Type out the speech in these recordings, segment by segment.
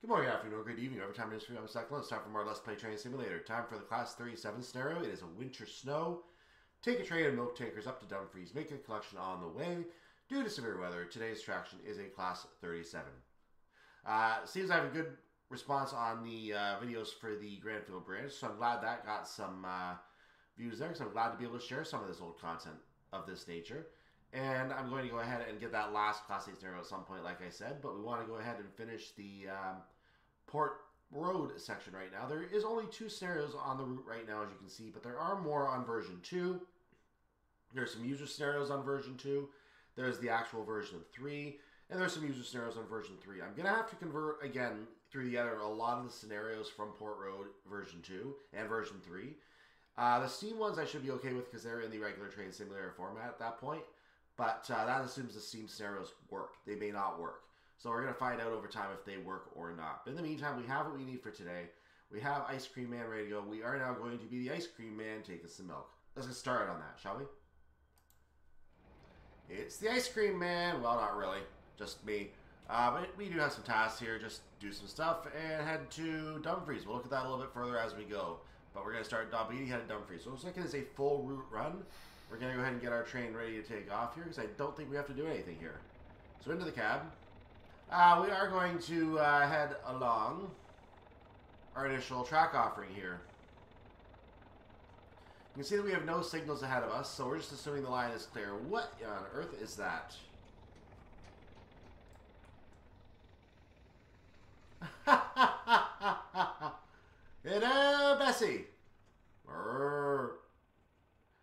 Good morning, afternoon, or good evening, whatever time it is for you. I'm Cyclone. It's time for more Let's Play Train Simulator. Time for the Class 37 scenario. It is a winter snow. Take a train of milk tankers up to Dumfries. Make a collection on the way. Due to severe weather, today's attraction is a Class 37. Uh, seems I have a good response on the uh, videos for the Granfield branch, so I'm glad that got some uh, views there, because I'm glad to be able to share some of this old content of this nature. And I'm going to go ahead and get that last Class 8 scenario at some point, like I said. But we want to go ahead and finish the um, Port Road section right now. There is only two scenarios on the route right now, as you can see. But there are more on version 2. There's some user scenarios on version 2. There's the actual version of 3. And there's some user scenarios on version 3. I'm going to have to convert, again, through the other, a lot of the scenarios from Port Road version 2 and version 3. Uh, the Steam ones I should be okay with because they're in the regular train simulator format at that point. But uh, that assumes the Steam scenarios work. They may not work. So we're going to find out over time if they work or not. But in the meantime, we have what we need for today. We have Ice Cream Man ready to go. We are now going to be the Ice Cream Man taking some milk. Let's get started on that, shall we? It's the Ice Cream Man. Well, not really. Just me. Uh, but we do have some tasks here. Just do some stuff and head to Dumfries. We'll look at that a little bit further as we go. But we're going to start Dalbeattie, head to Dumfries. So looks like it is a full route run. We're going to go ahead and get our train ready to take off here because I don't think we have to do anything here. So into the cab. Uh, we are going to uh, head along our initial track offering here. You can see that we have no signals ahead of us, so we're just assuming the line is clear. What on earth is that? Hello, Bessie!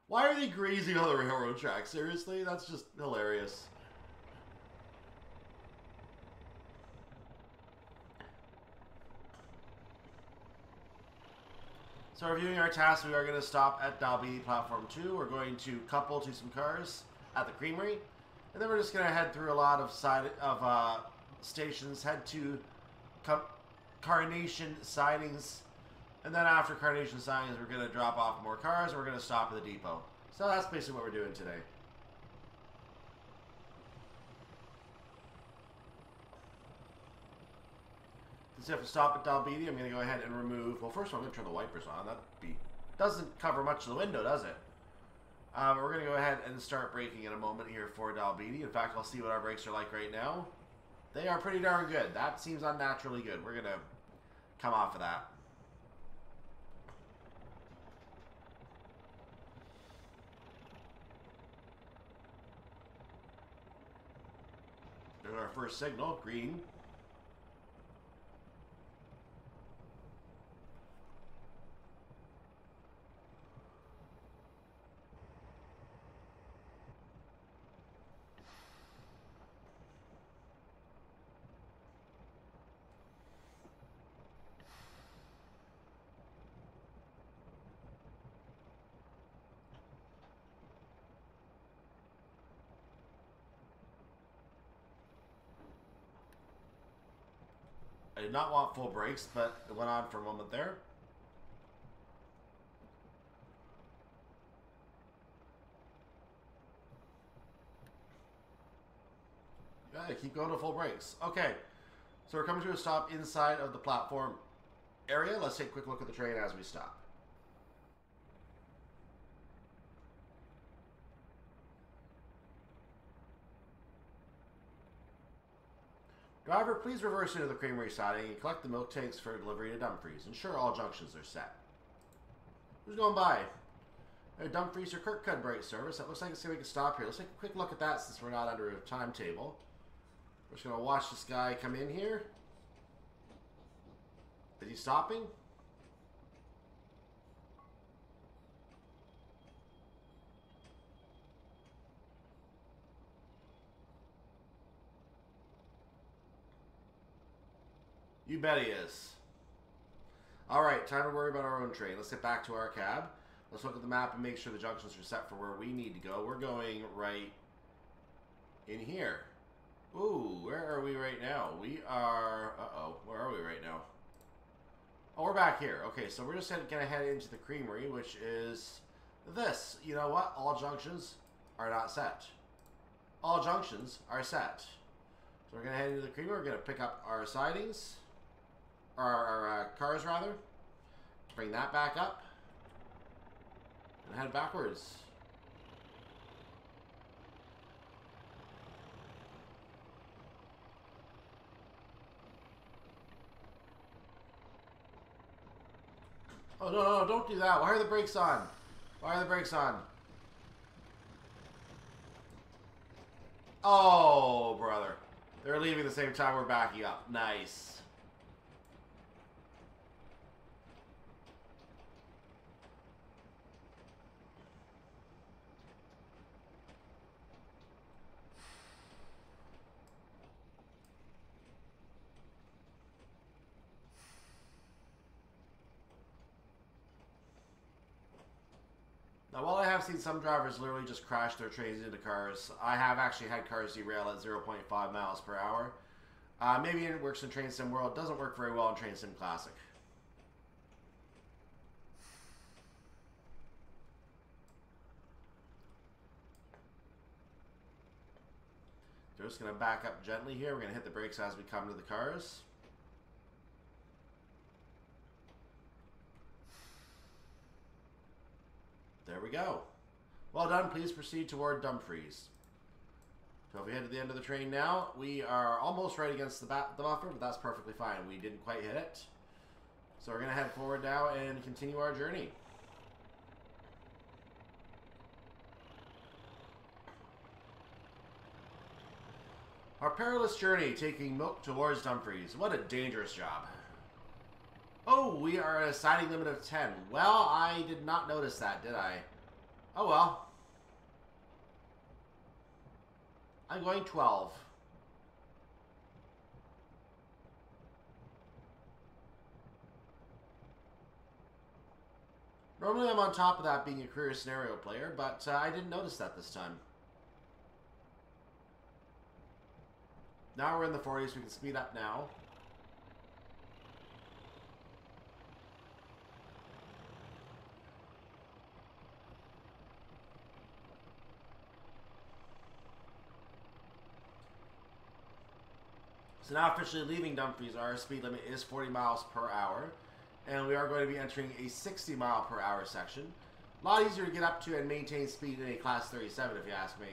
Why are they grazing on the railroad track? Seriously? That's just hilarious. So reviewing our tasks, we are going to stop at Dalby Platform 2. We're going to couple to some cars at the Creamery. And then we're just going to head through a lot of side of uh, stations, head to Carnation Sidings. And then after Carnation Sidings, we're going to drop off more cars and we're going to stop at the depot. So that's basically what we're doing today. Have to stop at Dalbeattie, I'm going to go ahead and remove... Well, first of all, I'm going to turn the wipers on. That be doesn't cover much of the window, does it? Um, we're going to go ahead and start braking in a moment here for Dalbeattie. In fact, I'll see what our brakes are like right now. They are pretty darn good. That seems unnaturally good. We're going to come off of that. There's our first signal, green. I did not want full brakes, but it went on for a moment there. Yeah, keep going to full brakes. Okay, so we're coming to a stop inside of the platform area. Let's take a quick look at the train as we stop. Driver, please reverse into the creamery siding and collect the milk tanks for delivery to Dumfries. Ensure all junctions are set. Who's going by? Hey, Dumfries or Kirkcudbright service. That looks like it's going to make a stop here. Let's take a quick look at that since we're not under a timetable. We're just going to watch this guy come in here. Is he stopping? You bet he is. All right, time to worry about our own train. Let's get back to our cab. Let's look at the map and make sure the junctions are set for where we need to go. We're going right in here. Ooh, where are we right now? We are... Uh-oh, where are we right now? Oh, we're back here. Okay, so we're just going to head into the creamery, which is this. You know what? All junctions are not set. All junctions are set. So we're going to head into the creamery. We're going to pick up our sidings. Or, or uh, cars rather. Bring that back up. And head backwards. Oh, no, no, don't do that. Why are the brakes on? Why are the brakes on? Oh, brother. They're leaving the same time we're backing up. Nice. Now, while I have seen some drivers literally just crash their trains into cars, I have actually had cars derail at 0.5 miles per hour. Uh, maybe it works in Train Sim World. doesn't work very well in Train Sim Classic. They're just going to back up gently here. We're going to hit the brakes as we come to the cars. There we go. Well done. Please proceed toward Dumfries. So if we head to the end of the train now, we are almost right against the, the buffer, but that's perfectly fine. We didn't quite hit it. So we're going to head forward now and continue our journey. Our perilous journey taking milk towards Dumfries. What a dangerous job. Oh, we are at a siding limit of 10. Well, I did not notice that, did I? Oh well. I'm going 12. Normally I'm on top of that being a career scenario player, but uh, I didn't notice that this time. Now we're in the 40s, we can speed up now. So now officially leaving Dumfries, our speed limit is 40 miles per hour. And we are going to be entering a 60 mile per hour section. A lot easier to get up to and maintain speed in a Class 37 if you ask me.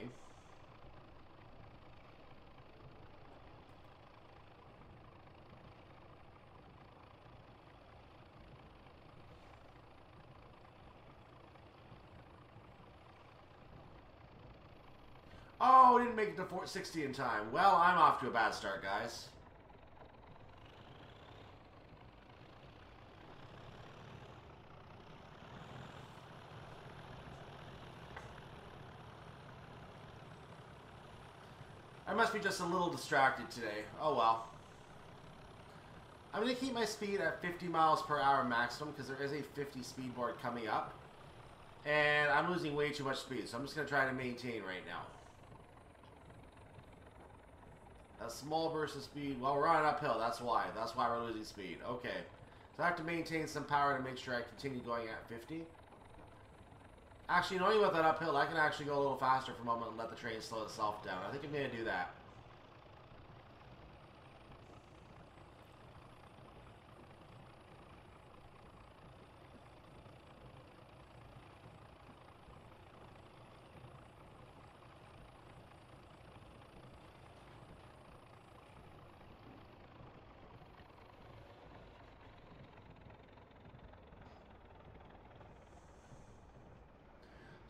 Oh, didn't make it to 460 in time. Well, I'm off to a bad start, guys. I must be just a little distracted today. Oh well. I'm going to keep my speed at 50 miles per hour maximum because there is a 50 speed board coming up. And I'm losing way too much speed, so I'm just going to try to maintain right now. A small burst of speed. Well, we're on uphill. That's why. That's why we're losing speed. Okay. So I have to maintain some power to make sure I continue going at 50. Actually, knowing about that uphill, I can actually go a little faster for a moment and let the train slow itself down. I think I'm going to do that.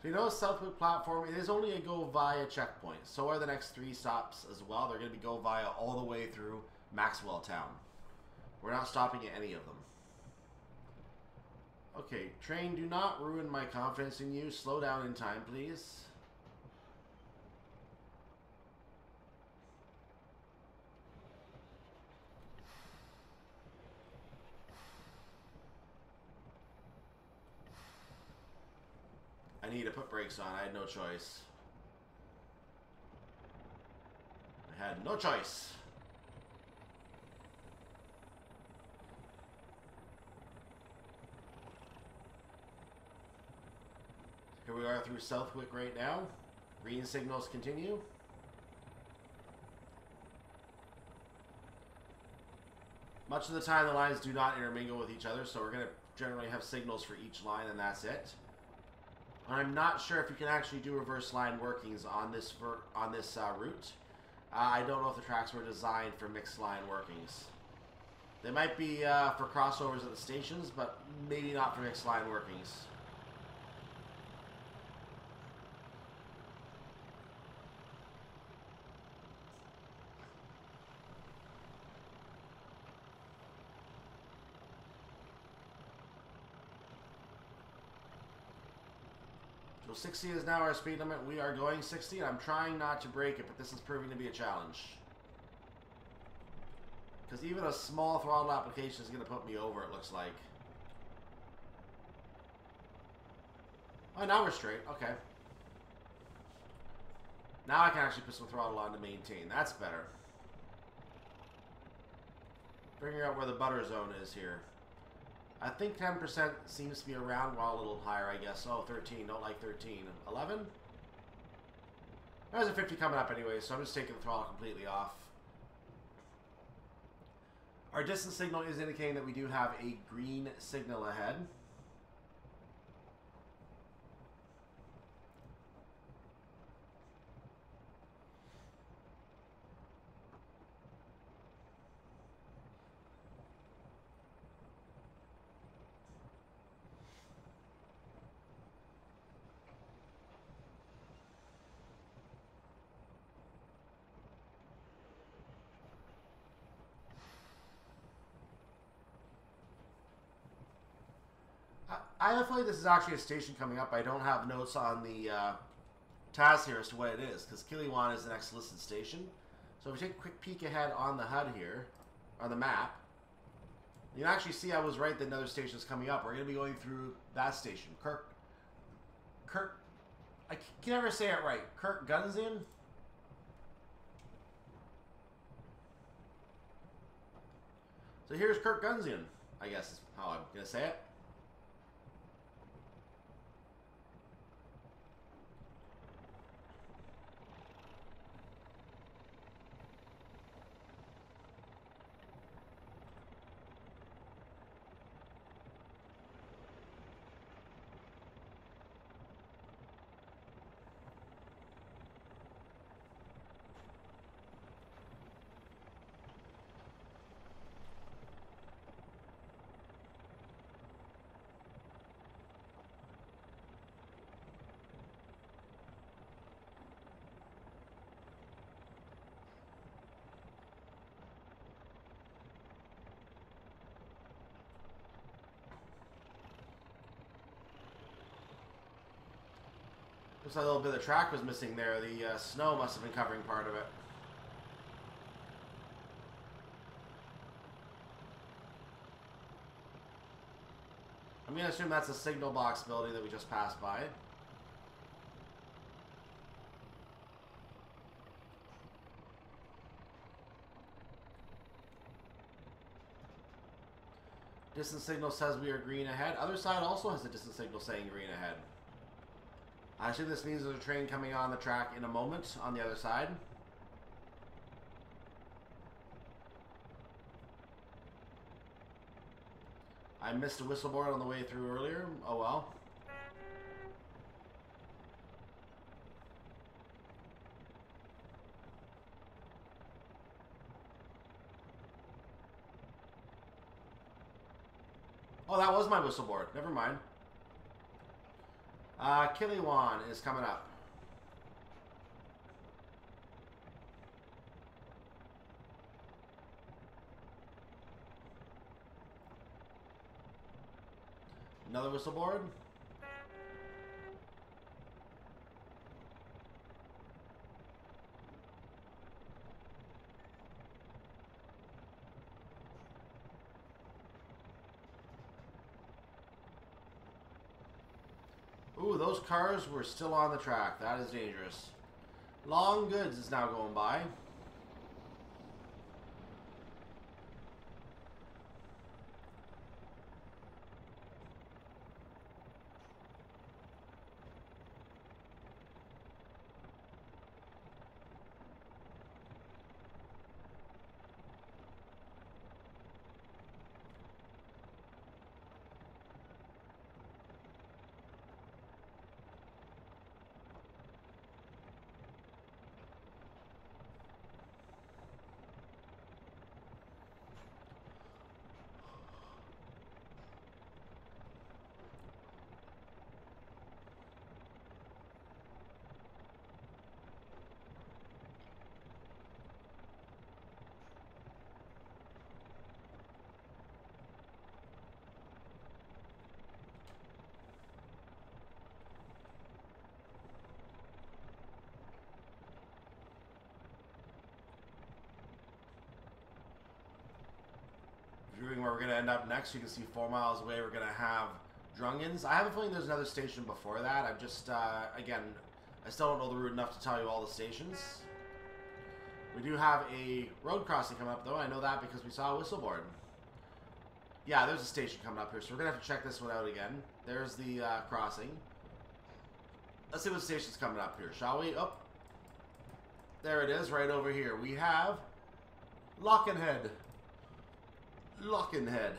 You know Southwick platform, it is only a go via checkpoint. So are the next three stops as well. They're going to be go via all the way through Maxwell Town. We're not stopping at any of them. Okay, train, do not ruin my confidence in you. Slow down in time, please. I need to put brakes on. I had no choice. I had no choice. Here we are through Southwick right now. Green signals continue. Much of the time, the lines do not intermingle with each other, so we're going to generally have signals for each line, and that's it. I'm not sure if you can actually do reverse line workings on this on this uh, route. Uh, I don't know if the tracks were designed for mixed line workings. They might be uh, for crossovers at the stations, but maybe not for mixed line workings. 60 is now our speed limit. We are going 60. and I'm trying not to break it, but this is proving to be a challenge. Because even a small throttle application is going to put me over, it looks like. Oh, now we're straight. Okay. Now I can actually put some throttle on to maintain. That's better. Figuring out where the butter zone is here. I think 10% seems to be around, well, a little higher, I guess. Oh, 13. Don't like 13. 11? There's a 50 coming up anyway, so I'm just taking the throttle completely off. Our distance signal is indicating that we do have a green signal ahead. I have a feeling this is actually a station coming up. I don't have notes on the uh, TAS here as to what it is, because Killywhan is the next listed station. So if we take a quick peek ahead on the HUD here, on the map, you can actually see I was right that another station is coming up. We're going to be going through that station. Kirk, Kirk, I can never say it right. Kirk Gunsian? So here's Kirk Gunsian, I guess is how I'm going to say it. A little bit of the track was missing there. The uh, snow must have been covering part of it. I'm going to assume that's a signal box building that we just passed by. Distance signal says we are green ahead. Other side also has a distance signal saying green ahead. I assume this means there's a train coming on the track in a moment on the other side. I missed a whistleboard on the way through earlier. Oh well. Oh, that was my whistleboard. Never mind. Uh, Killywhan is coming up. Another whistle board. Ooh, those cars were still on the track. That is dangerous. Long Goods is now going by. Viewing where we're going to end up next, you can see four miles away we're going to have Drungans. I have a feeling there's another station before that. I'm just, uh, again, I still don't know the route enough to tell you all the stations. We do have a road crossing coming up, though. I know that because we saw a whistleboard. Yeah, there's a station coming up here, so we're going to have to check this one out again. There's the uh, crossing. Let's see what station's coming up here, shall we? Oh, there it is, right over here. We have Lochanhead. Lochanhead.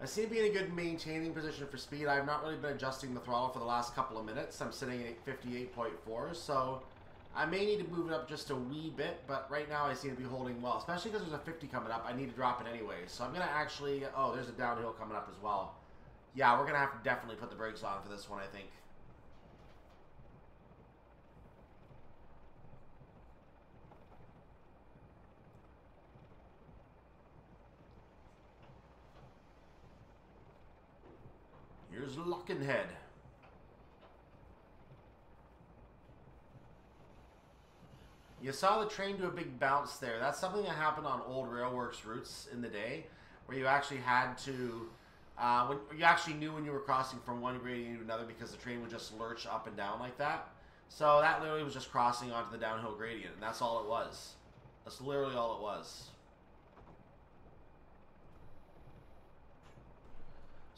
I seem to be in a good maintaining position for speed. I've not really been adjusting the throttle for the last couple of minutes. I'm sitting at 58.4, so I may need to move it up just a wee bit, but right now I seem to be holding well, especially because there's a 50 coming up. I need to drop it anyway, so I'm going to actually... Oh, there's a downhill coming up as well. Yeah, we're going to have to definitely put the brakes on for this one, I think. Here's Lochanhead. You saw the train do a big bounce there. That's something that happened on old railworks routes in the day, where you actually had to, uh, when you actually knew when you were crossing from one gradient to another because the train would just lurch up and down like that. So that literally was just crossing onto the downhill gradient, and that's all it was. That's literally all it was.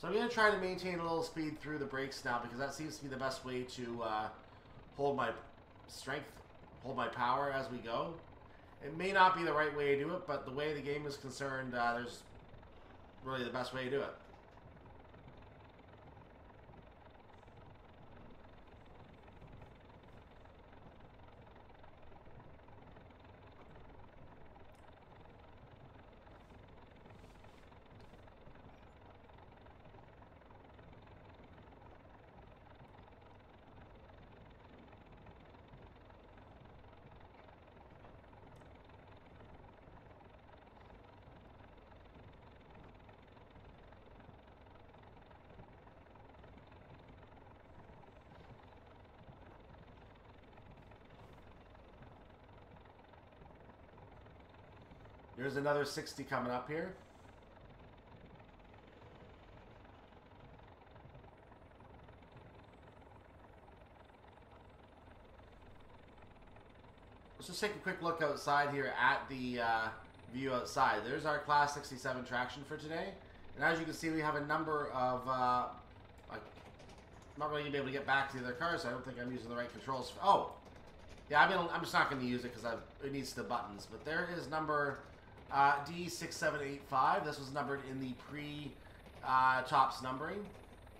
So I'm going to try to maintain a little speed through the brakes now because that seems to be the best way to uh, hold my strength, hold my power as we go. It may not be the right way to do it, but the way the game is concerned, uh, there's really the best way to do it. There's another 60 coming up here. Let's just take a quick look outside here at the uh, view outside. There's our Class 67 traction for today. And as you can see, we have a number of... Uh, I'm not really going to be able to get back to the other cars, so I don't think I'm using the right controls. For, oh! Yeah, I mean, I'm just not going to use it because I it needs the buttons. But there is number uh, D6785. This was numbered in the pre uh, TOPS numbering.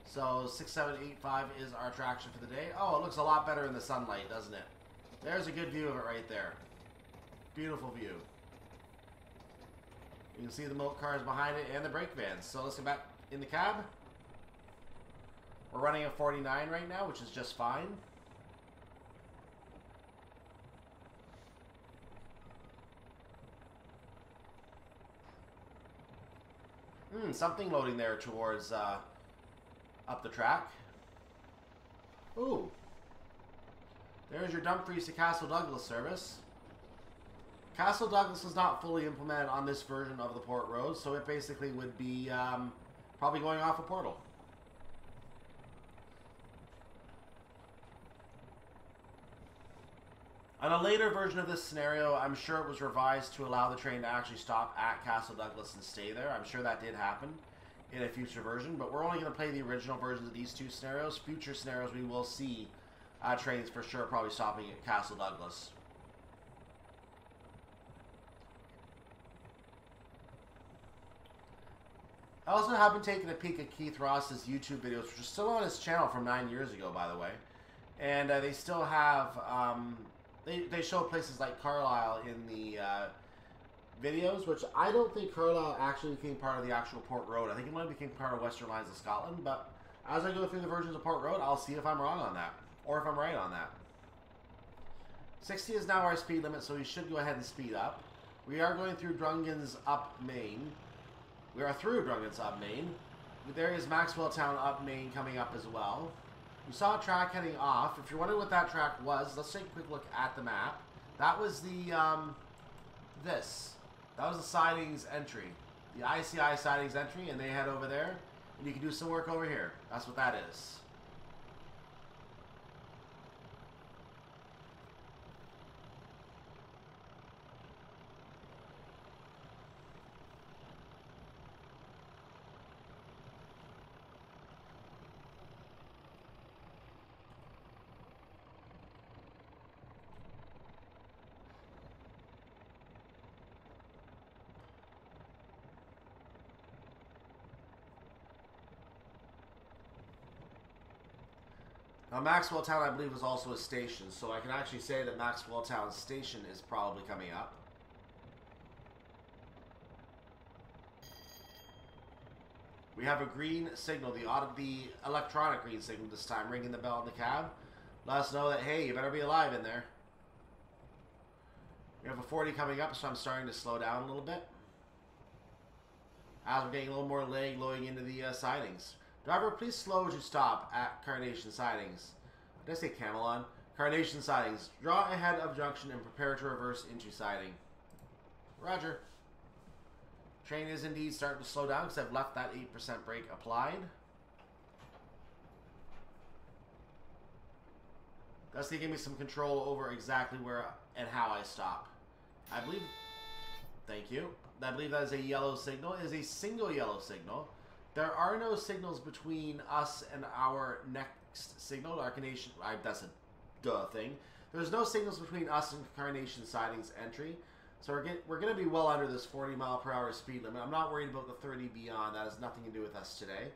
So 6785 is our traction for the day. Oh, it looks a lot better in the sunlight, doesn't it? There's a good view of it right there. Beautiful view. You can see the milk cars behind it and the brake vans. So let's get back in the cab. We're running a 49 right now, which is just fine. Hmm, something loading there towards uh, up the track. Ooh. There's your Dumfries to Castle Douglas service. Castle Douglas is not fully implemented on this version of the port road, so it basically would be um, probably going off a portal. On a later version of this scenario, I'm sure it was revised to allow the train to actually stop at Castle Douglas and stay there. I'm sure that did happen in a future version, but we're only going to play the original versions of these two scenarios. Future scenarios, we will see uh, trains for sure probably stopping at Castle Douglas. I also have been taking a peek at Keith Ross's YouTube videos, which are still on his channel from nine years ago, by the way. And uh, they still have um, they, they show places like Carlisle in the uh, videos, which I don't think Carlisle actually became part of the actual Port Road. I think it might have became part of Western Lines of Scotland, but as I go through the versions of Port Road, I'll see if I'm wrong on that, or if I'm right on that. 60 is now our speed limit, so we should go ahead and speed up. We are going through Drungan's up main. We are through Drungan's up main. There is Maxwell Town up main coming up as well. We saw a track heading off. If you're wondering what that track was, let's take a quick look at the map. That was the um, this. That was the sidings entry. The ICI sidings entry, and they head over there, and you can do some work over here. That's what that is. Now, Maxwell Town, I believe, was also a station, so I can actually say that Maxwell Town Station is probably coming up. We have a green signal, the auto, the electronic green signal this time, ringing the bell in the cab. Let us know that, hey, you better be alive in there. We have a 40 coming up, so I'm starting to slow down a little bit. As we're getting a little more leg loading into the uh, sidings. Driver, please slow as you stop at Carnation Sidings. Did I say Camelon? Carnation Sidings. Draw ahead of junction and prepare to reverse into siding. Roger. Train is indeed starting to slow down because I've left that 8% brake applied. That's give me some control over exactly where and how I stop. I believe... Thank you. I believe that is a yellow signal. It is a single yellow signal. There are no signals between us and our next signal, our Carnation. I, that's a duh thing. There's no signals between us and Carnation Sidings entry. So we're, get, we're going to be well under this 40 mile per hour speed limit. I'm not worried about the 30 beyond. That has nothing to do with us today.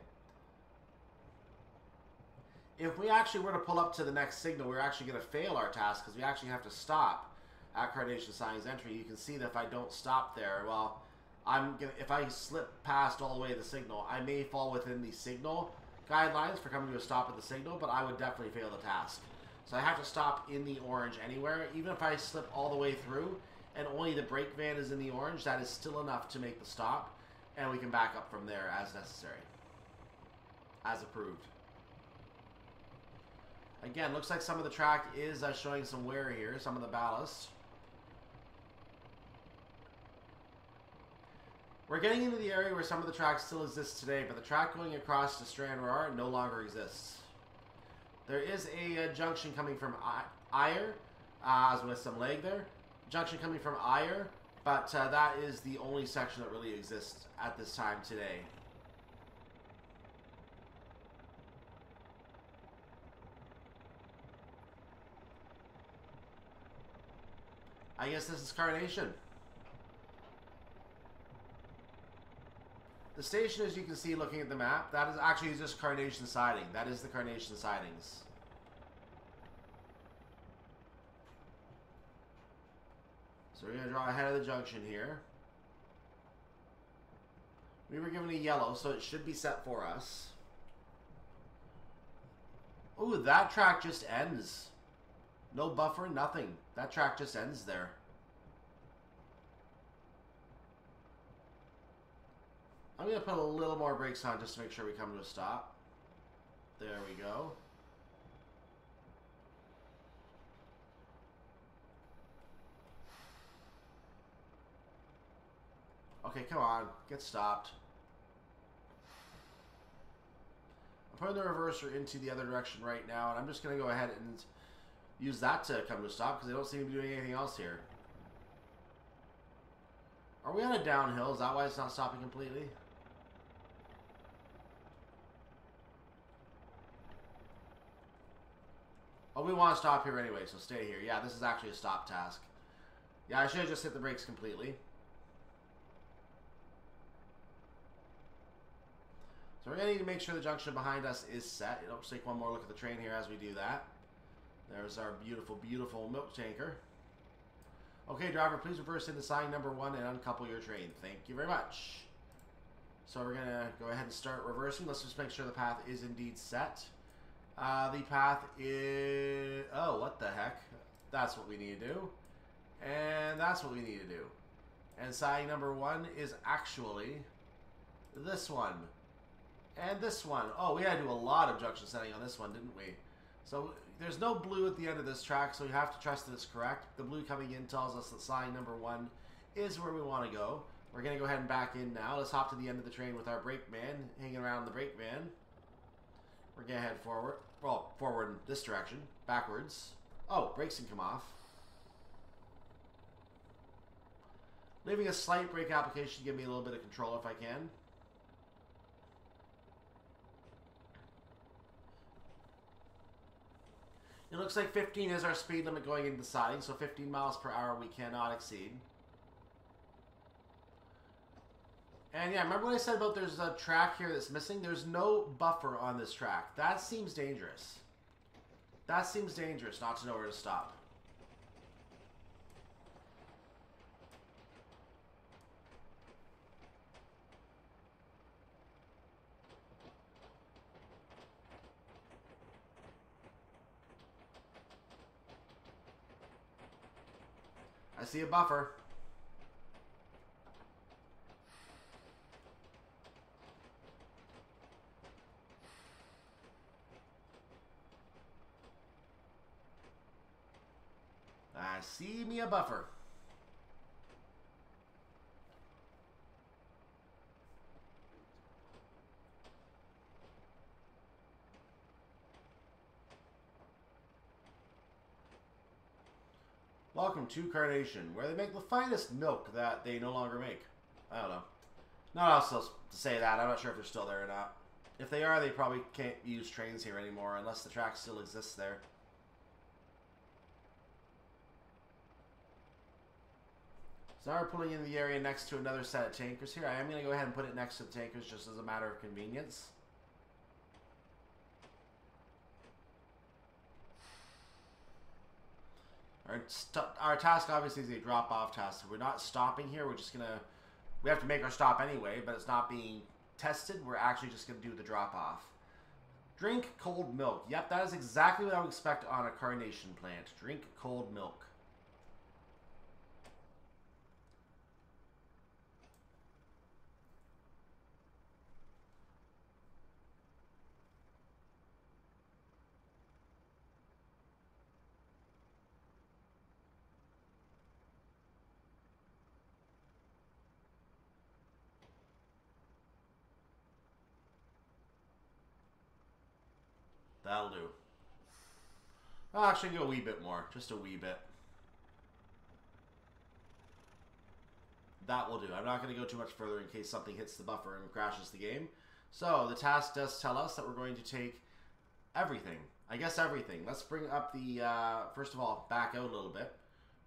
If we actually were to pull up to the next signal, we're actually going to fail our task because we actually have to stop at Carnation Sidings entry. You can see that if I don't stop there, well, I'm gonna if I slip past all the way the signal, I may fall within the signal guidelines for coming to a stop at the signal, but I would definitely fail the task. So I have to stop in the orange anywhere. Even if I slip all the way through and only the brake van is in the orange, that is still enough to make the stop, and we can back up from there as necessary. As approved. Again, looks like some of the track is uh, showing some wear here, some of the ballast. We're getting into the area where some of the tracks still exists today, but the track going across to Stranraer no longer exists. There is a, a junction coming from Ayr, uh, with some leg there. Junction coming from Ayr, but uh, that is the only section that really exists at this time today. I guess this is Carnation. The station, as you can see looking at the map, that is actually just Carnation Siding. That is the Carnation Sidings. So we're going to draw ahead of the junction here. We were given a yellow, so it should be set for us. Ooh, that track just ends. No buffer, nothing. That track just ends there. I'm going to put a little more brakes on just to make sure we come to a stop. There we go. Okay, come on. Get stopped. I'm putting the reverser into the other direction right now, and I'm just going to go ahead and use that to come to a stop because they don't seem to be doing anything else here. Are we on a downhill? Is that why it's not stopping completely? Oh, we want to stop here anyway, so stay here. Yeah, this is actually a stop task. Yeah, I should have just hit the brakes completely. So we're going to need to make sure the junction behind us is set. Let's take one more look at the train here as we do that. There's our beautiful, beautiful milk tanker. Okay, driver, please reverse into sign number one and uncouple your train. Thank you very much. So we're going to go ahead and start reversing. Let's just make sure the path is indeed set. Uh, the path is... Oh, what the heck? That's what we need to do. And that's what we need to do. And siding number one is actually this one. And this one. Oh, we had to do a lot of junction setting on this one, didn't we? So there's no blue at the end of this track, so you have to trust that it's correct. The blue coming in tells us that sign number one is where we want to go. We're going to go ahead and back in now. Let's hop to the end of the train with our brake man hanging around the brake van. We're to head forward. Well, forward in this direction. Backwards. Oh, brakes can come off. Leaving a slight brake application to give me a little bit of control if I can. It looks like 15 is our speed limit going into the siding, so 15 miles per hour we cannot exceed. And yeah, remember what I said about there's a track here that's missing? There's no buffer on this track. That seems dangerous. That seems dangerous not to know where to stop. I see a buffer. I see me a buffer. Welcome to Carnation, where they make the finest milk that they no longer make. I don't know. Not else to say that. I'm not sure if they're still there or not. If they are, they probably can't use trains here anymore unless the track still exists there. So now we're pulling in the area next to another set of tankers here. I am going to go ahead and put it next to the tankers just as a matter of convenience. Our, our task obviously is a drop-off task. So we're not stopping here. We're just going to... We have to make our stop anyway, but it's not being tested. We're actually just going to do the drop-off. Drink cold milk. Yep, that is exactly what I would expect on a carnation plant. Drink cold milk. That'll do. I'll actually go a wee bit more. Just a wee bit. That will do. I'm not going to go too much further in case something hits the buffer and crashes the game. So, the task does tell us that we're going to take everything. I guess everything. Let's bring up the, uh, first of all, back out a little bit.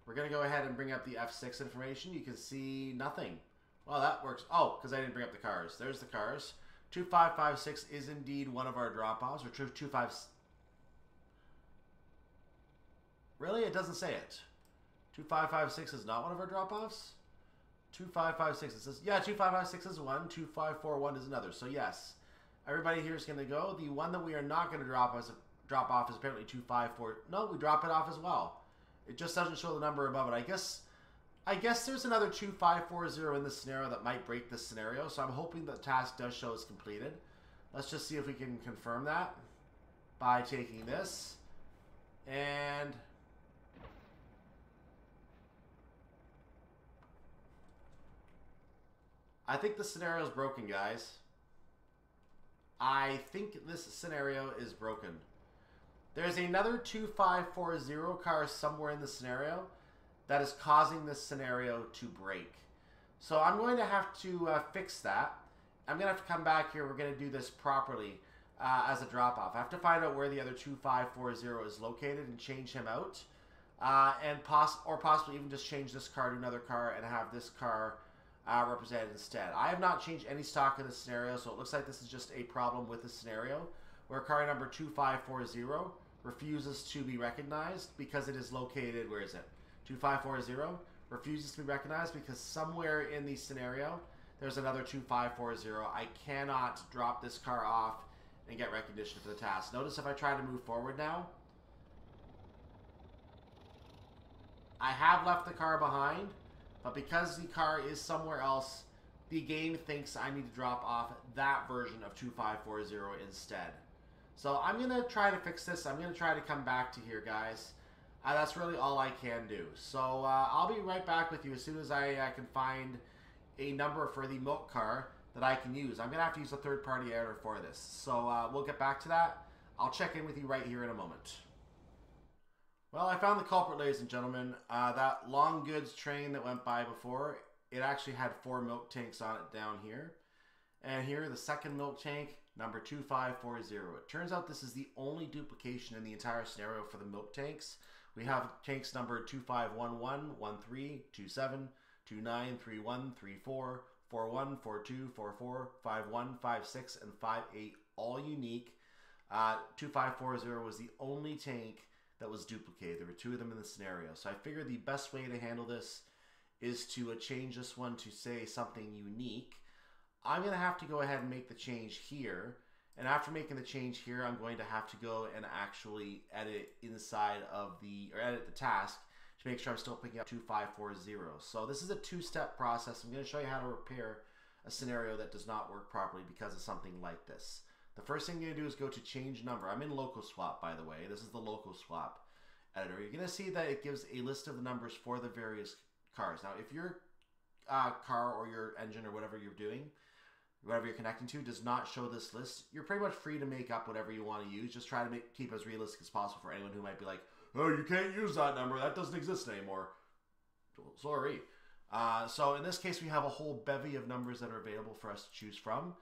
We're going to go ahead and bring up the F6 information. You can see nothing. Well, that works. Oh, because I didn't bring up the cars. There's the cars. 2556 is indeed one of our drop-offs, or 25... Really? It doesn't say it. 2556 is not one of our drop-offs? 2556, it says, yeah, 2556 is one, 2541 is another. So yes, everybody here is going to go. The one that we are not going to drop as a drop off is apparently 254. No, we drop it off as well. It just doesn't show the number above it. I guess I guess there's another 2540 in this scenario that might break this scenario, so I'm hoping the task does show it's completed. Let's just see if we can confirm that by taking this. And... I think the scenario is broken, guys. I think this scenario is broken. There's another 2540 car somewhere in the scenario that is causing this scenario to break. So I'm going to have to uh, fix that. I'm going to have to come back here. We're going to do this properly uh, as a drop-off. I have to find out where the other 2540 is located and change him out. Uh, and poss or possibly even just change this car to another car and have this car uh, represented instead. I have not changed any stock in this scenario, so it looks like this is just a problem with the scenario where car number 2540 refuses to be recognized because it is located, where is it? 2540 refuses to be recognized because somewhere in the scenario there's another 2540. I cannot drop this car off and get recognition for the task. Notice if I try to move forward now, I have left the car behind, but because the car is somewhere else, the game thinks I need to drop off that version of 2540 instead. So I'm going to try to fix this. I'm going to try to come back to here, guys. Uh, that's really all I can do. So uh, I'll be right back with you as soon as I uh, can find a number for the milk car that I can use. I'm going to have to use a third-party editor for this. So uh, we'll get back to that. I'll check in with you right here in a moment. Well, I found the culprit, ladies and gentlemen. Uh, that long goods train that went by before, it actually had four milk tanks on it down here. And here, the second milk tank, number 2540. It turns out this is the only duplication in the entire scenario for the milk tanks. We have tanks number 2511, 13, 27, 29, 31, 34, 41, 42, 44, 51, 56, and 58, all unique. Uh, 2540 was the only tank that was duplicated. There were two of them in the scenario. So I figured the best way to handle this is to uh, change this one to say something unique. I'm going to have to go ahead and make the change here. And after making the change here, I'm going to have to go and actually edit inside of the, or edit the task to make sure I'm still picking up 2540. So this is a two-step process. I'm going to show you how to repair a scenario that does not work properly because of something like this. The first thing you're going to do is go to change number. I'm in LocoSwap, by the way. This is the LocoSwap editor. You're going to see that it gives a list of the numbers for the various cars. Now, if your uh, car or your engine or whatever you're doing whatever you're connecting to does not show this list, you're pretty much free to make up whatever you want to use. Just try to make, keep as realistic as possible for anyone who might be like, oh, you can't use that number. That doesn't exist anymore. Sorry. Uh, so in this case, we have a whole bevy of numbers that are available for us to choose from.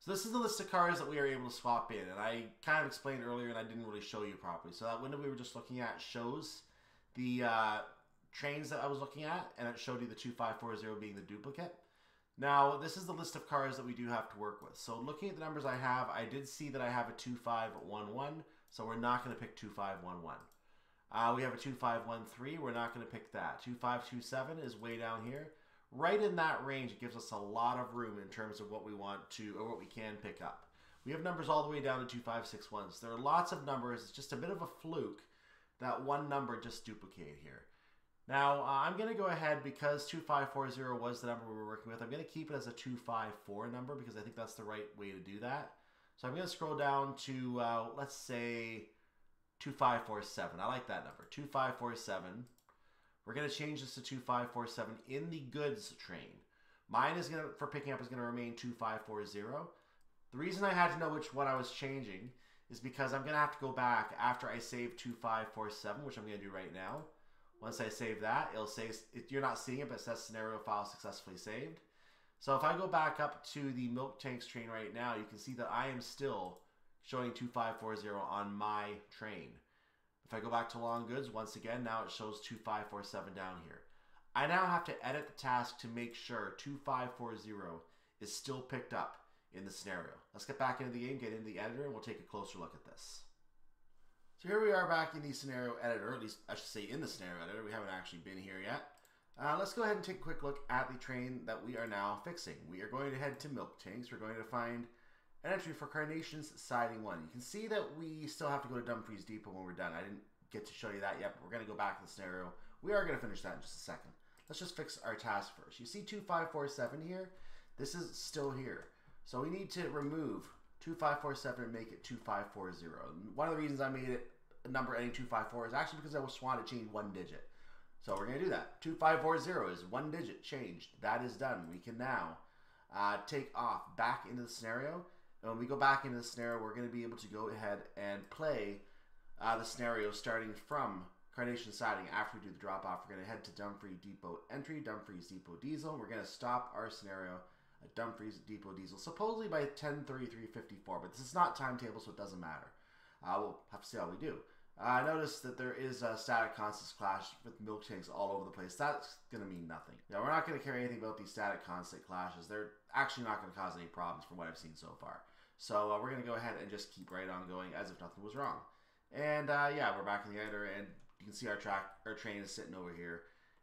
So this is the list of cars that we are able to swap in. And I kind of explained earlier and I didn't really show you properly. So that window we were just looking at shows the uh, trains that I was looking at. And it showed you the 2540 being the duplicate. Now, this is the list of cars that we do have to work with. So looking at the numbers I have, I did see that I have a 2511, so we're not going to pick 2511. Uh, we have a 2513, we're not going to pick that. 2527 is way down here. Right in that range, it gives us a lot of room in terms of what we want to, or what we can pick up. We have numbers all the way down to 2561. So there are lots of numbers. It's just a bit of a fluke that one number just duplicated here. Now, uh, I'm going to go ahead because 2540 was the number we were working with. I'm going to keep it as a 254 number because I think that's the right way to do that. So I'm going to scroll down to, uh, let's say, 2547. I like that number. 2547. We're going to change this to 2547 in the goods train. Mine is going to, for picking up, is going to remain 2540. The reason I had to know which one I was changing is because I'm going to have to go back after I save 2547, which I'm going to do right now. Once I save that, it'll say, you're not seeing it, but it says scenario file successfully saved. So if I go back up to the milk tanks train right now, you can see that I am still showing 2540 on my train. If I go back to long goods, once again, now it shows 2547 down here. I now have to edit the task to make sure 2540 is still picked up in the scenario. Let's get back into the game, get into the editor, and we'll take a closer look at this. So here we are back in the scenario editor, at least I should say in the scenario editor. We haven't actually been here yet. Uh, let's go ahead and take a quick look at the train that we are now fixing. We are going to head to Milk Tanks. We're going to find an entry for Carnation's Siding 1. You can see that we still have to go to Dumfries Depot when we're done. I didn't get to show you that yet, but we're going to go back to the scenario. We are going to finish that in just a second. Let's just fix our task first. You see 2547 here? This is still here. So we need to remove 2547 and make it 2540. One of the reasons I made it number ending 254 is actually because I was wanted to change one digit. So we're going to do that. 2540 is one digit changed. That is done. We can now uh, take off back into the scenario. And when we go back into the scenario, we're going to be able to go ahead and play uh, the scenario starting from Carnation Siding. After we do the drop off, we're going to head to Dumfries Depot entry, Dumfries Depot Diesel. We're going to stop our scenario at Dumfries Depot Diesel, supposedly by 10:33:54, but this is not timetable, so it doesn't matter. Uh, we'll have to see how we do. Uh, I noticed that there is a static constants clash with milk tanks all over the place. That's going to mean nothing. Now, we're not going to care anything about these static constant clashes. They're actually not going to cause any problems from what I've seen so far. So uh, we're going to go ahead and just keep right on going as if nothing was wrong. And uh, yeah, we're back in the editor, and you can see our track, our train is sitting over here.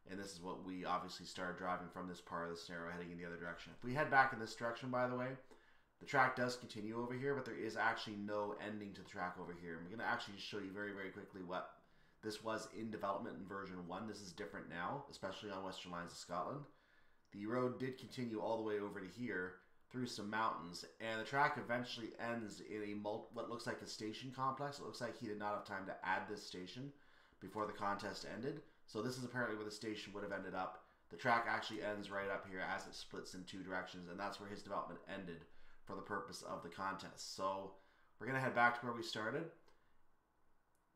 And this is what we obviously started driving from this part of the scenario heading in the other direction. If we head back in this direction, by the way, the track does continue over here, but there is actually no ending to the track over here. I'm going to actually show you very, very quickly what this was in development in version 1. This is different now, especially on Western Lines of Scotland. The road did continue all the way over to here through some mountains, and the track eventually ends in a what looks like a station complex. It looks like he did not have time to add this station, before the contest ended. So this is apparently where the station would have ended up. The track actually ends right up here as it splits in two directions, and that's where his development ended for the purpose of the contest. So we're going to head back to where we started.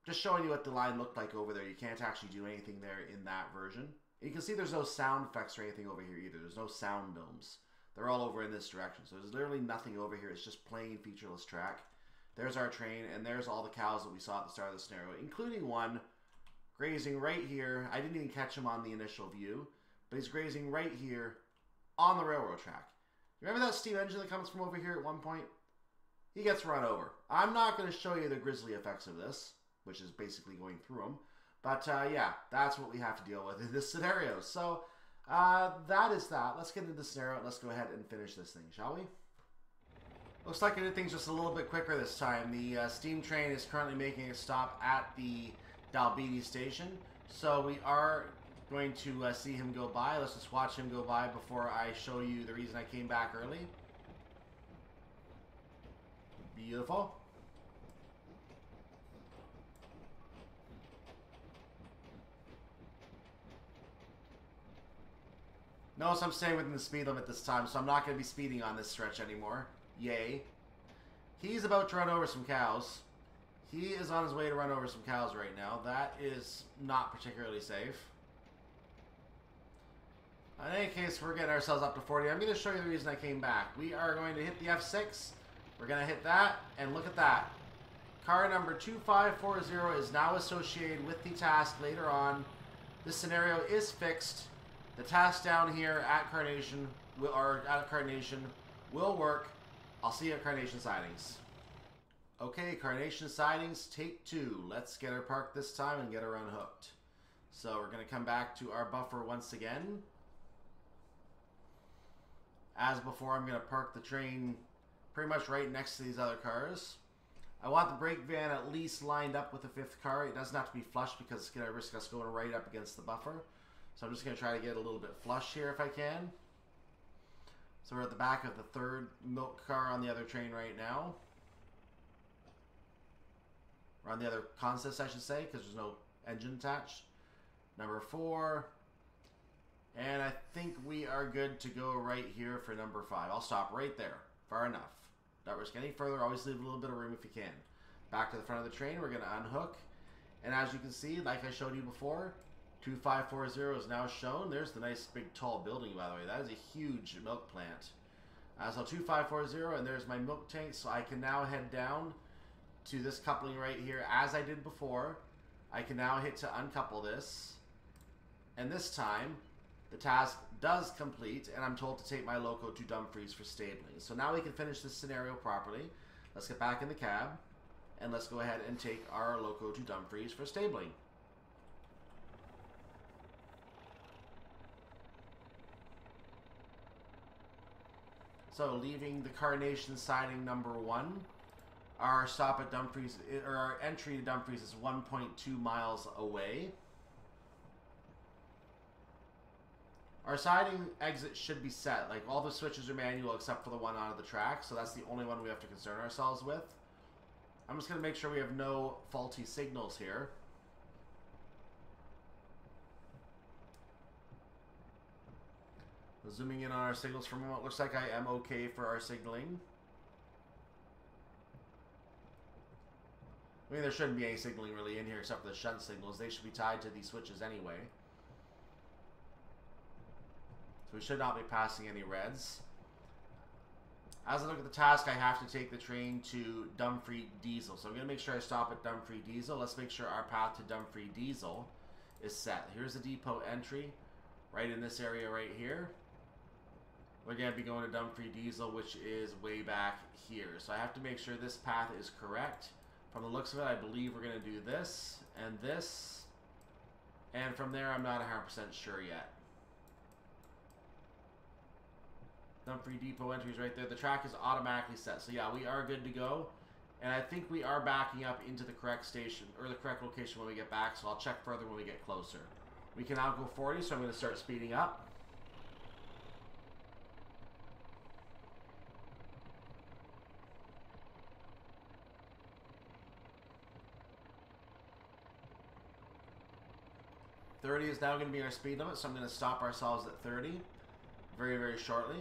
Just showing you what the line looked like over there. You can't actually do anything there in that version. You can see there's no sound effects or anything over here either. There's no sound domes. They're all over in this direction. So there's literally nothing over here. It's just plain featureless track. There's our train, and there's all the cows that we saw at the start of the scenario, including one grazing right here. I didn't even catch him on the initial view, but he's grazing right here on the railroad track. Remember that steam engine that comes from over here at one point? He gets run over. I'm not going to show you the grisly effects of this, which is basically going through him. But uh, yeah, that's what we have to deal with in this scenario. So uh, that is that. Let's get into the scenario. Let's go ahead and finish this thing, shall we? Looks like I did things just a little bit quicker this time. The uh, steam train is currently making a stop at the Dalbeattie station. So we are going to uh, see him go by. Let's just watch him go by before I show you the reason I came back early. Beautiful. Notice I'm staying within the speed limit this time, so I'm not going to be speeding on this stretch anymore. Yay. He's about to run over some cows. He is on his way to run over some cows right now. That is not particularly safe. In any case, we're getting ourselves up to 40. I'm going to show you the reason I came back. We are going to hit the F6. We're going to hit that, and look at that. Car number 2540 is now associated with the task later on. This scenario is fixed. The task down here at Carnation, or at Carnation, will work. I'll see you at Carnation Sidings. Okay, Carnation Sidings, take two. Let's get her parked this time and get her unhooked. So we're going to come back to our buffer once again. As before, I'm going to park the train pretty much right next to these other cars. I want the brake van at least lined up with the fifth car. It doesn't have to be flush because it's going to risk us going right up against the buffer. So I'm just going to try to get a little bit flush here if I can. So we're at the back of the third milk car on the other train right now. Or on the other consist, I should say, because there's no engine attached. Number four. And I think we are good to go right here for number five. I'll stop right there. Far enough. Don't risk any further. Always leave a little bit of room if you can. Back to the front of the train. We're going to unhook. And as you can see, like I showed you before, 2540 is now shown. There's the nice big tall building, by the way. That is a huge milk plant. Uh, so 2540, and there's my milk tank. So I can now head down to this coupling right here, as I did before. I can now hit to uncouple this. And this time, the task does complete, and I'm told to take my loco to Dumfries for stabling. So now we can finish this scenario properly. Let's get back in the cab, and let's go ahead and take our loco to Dumfries for stabling. So leaving the Carnation siding number one, our stop at Dumfries, or our entry to Dumfries is 1.2 miles away. Our siding exit should be set. Like, all the switches are manual except for the one onto the track, so that's the only one we have to concern ourselves with. I'm just going to make sure we have no faulty signals here. Zooming in on our signals for a moment. Looks like I am okay for our signaling. I mean, there shouldn't be any signaling really in here except for the shunt signals. They should be tied to these switches anyway. So we should not be passing any reds. As I look at the task, I have to take the train to Dumfries Diesel. So I'm going to make sure I stop at Dumfries Diesel. Let's make sure our path to Dumfries Diesel is set. Here's the depot entry right in this area right here. We're going to be going to Dumfries Diesel, which is way back here. So I have to make sure this path is correct. From the looks of it, I believe we're going to do this and this. And from there, I'm not 100% sure yet. Dumfries Depot entries right there. The track is automatically set. So yeah, we are good to go. And I think we are backing up into the correct station, or the correct location when we get back, so I'll check further when we get closer. We can now go 40, so I'm going to start speeding up. 30 is now going to be our speed limit, so I'm going to stop ourselves at 30 very, very shortly.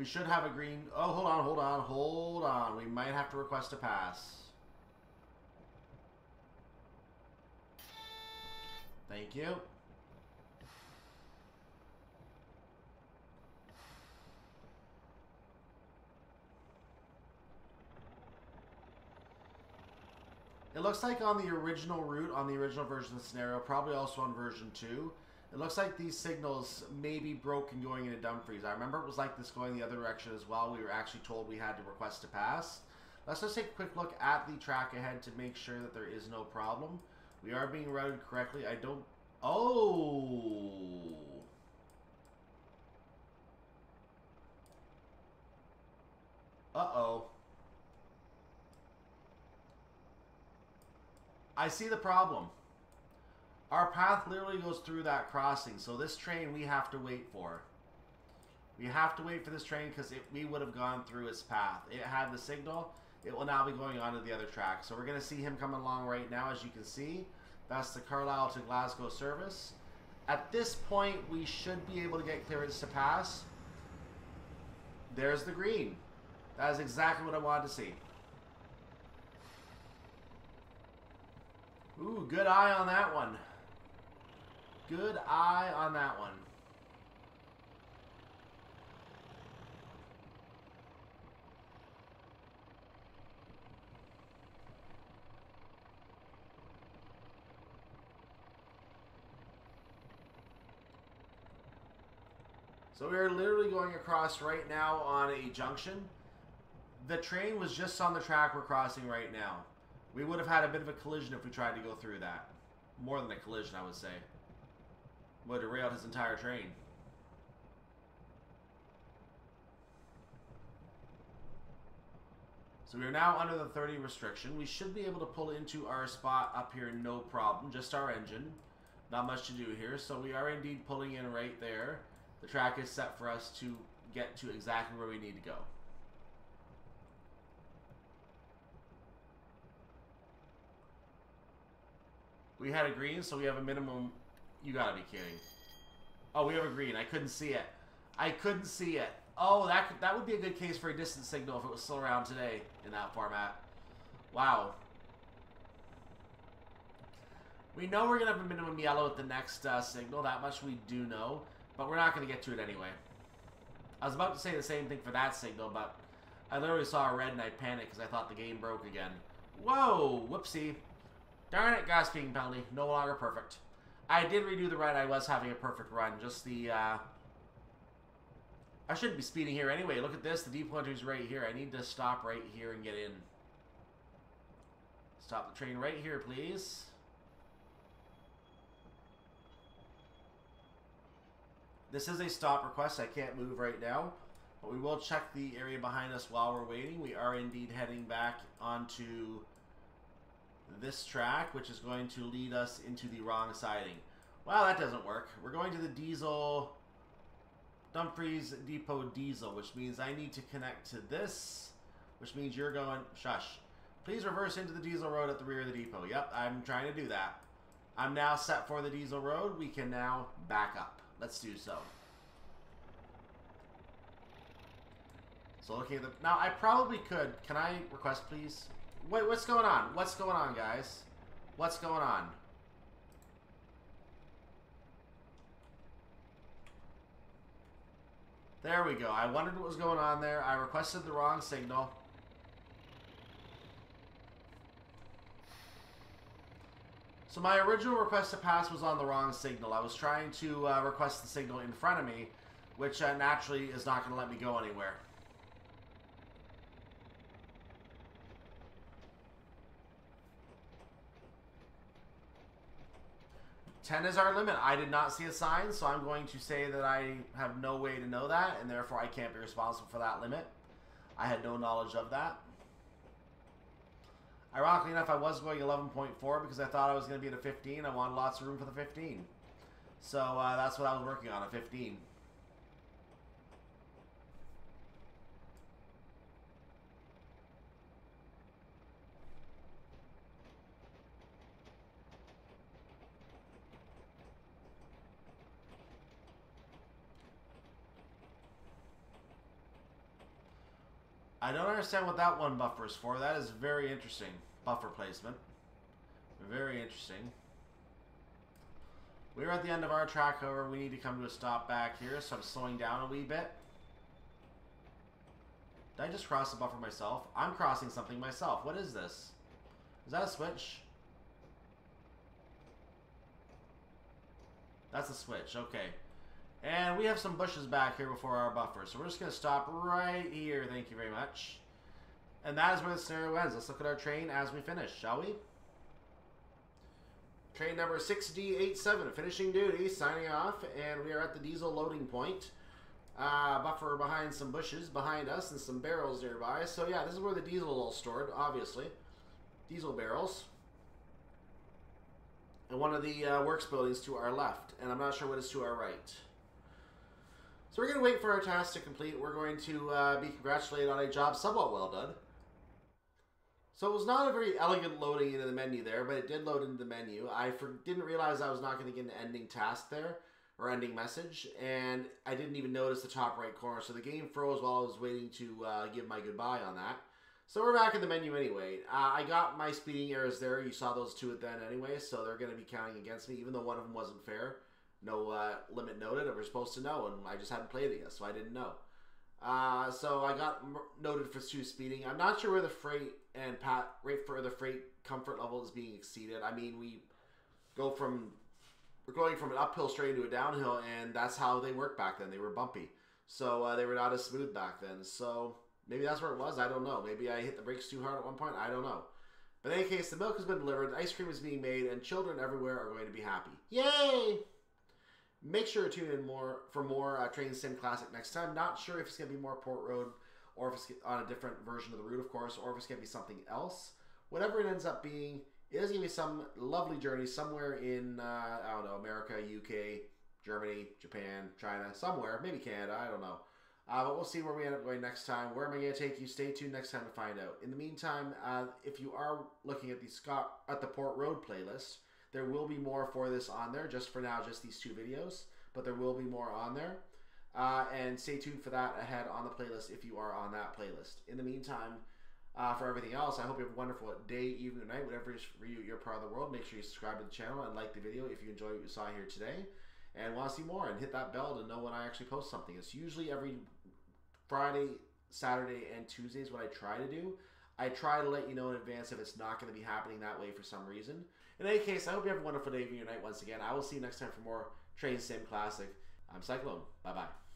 We should have a green... Oh, hold on, hold on, hold on. We might have to request a pass. Thank you. It looks like on the original route, on the original version of the scenario, probably also on version 2, it looks like these signals may be broken going into Dumfries. I remember it was like this going the other direction as well. We were actually told we had to request to pass. Let's just take a quick look at the track ahead to make sure that there is no problem. We are being routed correctly. I don't... Oh! Uh-oh. I see the problem. Our path literally goes through that crossing, so this train we have to wait for. We have to wait for this train because we would have gone through its path. It had the signal. It will now be going on to the other track. So we're going to see him coming along right now, as you can see. That's the Carlisle to Glasgow service. At this point, we should be able to get clearance to pass. There's the green. That is exactly what I wanted to see. Ooh, good eye on that one. Good eye on that one. So we are literally going across right now on a junction. The train was just on the track we're crossing right now. We would have had a bit of a collision if we tried to go through that. More than a collision, I would say would derailed his entire train. So we are now under the 30 restriction. We should be able to pull into our spot up here no problem. Just our engine. Not much to do here. So we are indeed pulling in right there. The track is set for us to get to exactly where we need to go. We had a green, so we have a minimum you gotta be kidding. Oh, we have a green. I couldn't see it. I couldn't see it. Oh, that could, that would be a good case for a distance signal if it was still around today in that format. Wow. We know we're going to have a minimum yellow at the next uh, signal. That much we do know. But we're not going to get to it anyway. I was about to say the same thing for that signal, but I literally saw a red and I panicked because I thought the game broke again. Whoa! Whoopsie. Darn it, gas speeding penalty. No longer perfect. I did redo the run. I was having a perfect run. Just the, uh... I shouldn't be speeding here anyway. Look at this. The deep is right here. I need to stop right here and get in. Stop the train right here, please. This is a stop request. I can't move right now. But we will check the area behind us while we're waiting. We are indeed heading back onto this track, which is going to lead us into the wrong siding. Well, that doesn't work. We're going to the diesel, Dumfries Depot diesel, which means I need to connect to this, which means you're going, shush. Please reverse into the diesel road at the rear of the depot. Yep, I'm trying to do that. I'm now set for the diesel road. We can now back up. Let's do so. So looking at the... Now, I probably could... Can I request, please? Wait, what's going on? What's going on, guys? What's going on? There we go. I wondered what was going on there. I requested the wrong signal. So my original request to pass was on the wrong signal. I was trying to uh, request the signal in front of me, which uh, naturally is not going to let me go anywhere. 10 is our limit. I did not see a sign, so I'm going to say that I have no way to know that, and therefore I can't be responsible for that limit. I had no knowledge of that. Ironically enough, I was going 11.4 because I thought I was going to be at a 15. I wanted lots of room for the 15. So uh, that's what I was working on, a 15. I don't understand what that one buffer is for. That is very interesting. Buffer placement. Very interesting. We're at the end of our track, however, we need to come to a stop back here, so I'm slowing down a wee bit. Did I just cross the buffer myself? I'm crossing something myself. What is this? Is that a switch? That's a switch, okay. And we have some bushes back here before our buffer, so we're just going to stop right here, thank you very much. And that is where the scenario ends. Let's look at our train as we finish, shall we? Train number 6D87, finishing duty, signing off, and we are at the diesel loading point. Uh, buffer behind some bushes behind us and some barrels nearby. So yeah, this is where the diesel is all stored, obviously. Diesel barrels. And one of the uh, works buildings to our left, and I'm not sure what is to our right. We're going to wait for our task to complete. We're going to uh, be congratulated on a job somewhat well done. So it was not a very elegant loading into the menu there, but it did load into the menu. I for, didn't realize I was not going to get an ending task there, or ending message, and I didn't even notice the top right corner. So the game froze while I was waiting to uh, give my goodbye on that. So we're back in the menu anyway. Uh, I got my speeding errors there. You saw those two at then anyway, so they're going to be counting against me, even though one of them wasn't fair. No uh, limit noted. I was supposed to know, and I just hadn't played it yet, so I didn't know. Uh, so I got noted for two speeding. I'm not sure where the freight and pat rate for the freight comfort level is being exceeded. I mean, we go from we're going from an uphill straight to a downhill, and that's how they worked back then. They were bumpy, so uh, they were not as smooth back then. So maybe that's where it was. I don't know. Maybe I hit the brakes too hard at one point. I don't know. But in any case, the milk has been delivered, ice cream is being made, and children everywhere are going to be happy. Yay! Make sure to tune in more for more uh, Train Sim Classic next time. Not sure if it's going to be more Port Road or if it's on a different version of the route, of course, or if it's going to be something else. Whatever it ends up being, it is going to be some lovely journey somewhere in, uh, I don't know, America, UK, Germany, Japan, China, somewhere, maybe Canada, I don't know. Uh, but we'll see where we end up going next time. Where am I going to take you? Stay tuned next time to find out. In the meantime, uh, if you are looking at the Scott at the Port Road playlist, there will be more for this on there. Just for now, just these two videos, but there will be more on there. Uh, and stay tuned for that ahead on the playlist if you are on that playlist. In the meantime, uh, for everything else, I hope you have a wonderful day, evening, night, whatever is for you, your part of the world. Make sure you subscribe to the channel and like the video if you enjoy what you saw here today and want to see more and hit that bell to know when I actually post something. It's usually every Friday, Saturday, and Tuesdays what I try to do. I try to let you know in advance if it's not going to be happening that way for some reason. In any case, I hope you have a wonderful day, evening, night once again. I will see you next time for more Train Sim Classic. I'm Cyclone. Bye bye.